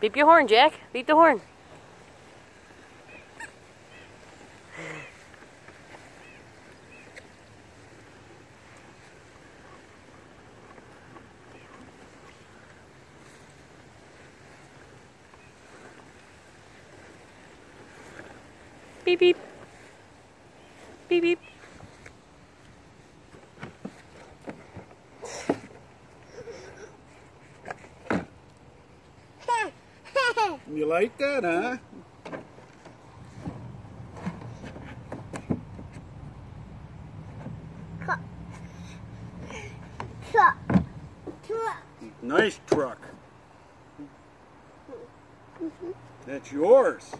Beep your horn, Jack. Beep the horn. Beep beep. Beep beep. You like that, huh? Truck. Truck. Nice truck. That's yours.